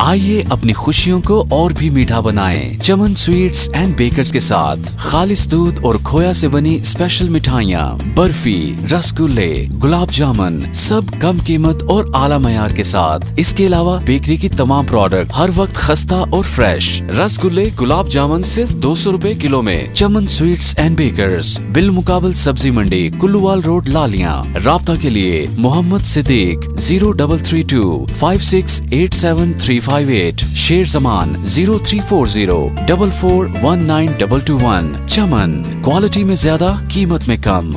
आइए अपनी खुशियों को और भी मीठा बनाएँ। चमन स्वीट्स एंड बेकर्स के साथ खालिश दूध और खोया से बनी स्पेशल मिठाइयाँ, बर्फ़ी, रसगुल्ले, गुलाब जामुन, सब कम कीमत और आला मैार के साथ। इसके अलावा बेकरी की तमाम प्रोडक्ट हर वक्त खस्ता और फ्रेश रसगुल्ले, गुलाब जामुन सिर्फ़ दो सौ रूपए किलो में। चमन स्वीट्स एंड बेकर्स बिल मुकाबल सब्ज़ी मंडी, कुल्लूवाल रोड, लालिया। रबता के लिए Mohammad Siddique zero double three two five six eight seven three five eight Sher Zaman zero three four zero double four one nine double two one Chaman quality में ज़्यादा कीमत में कम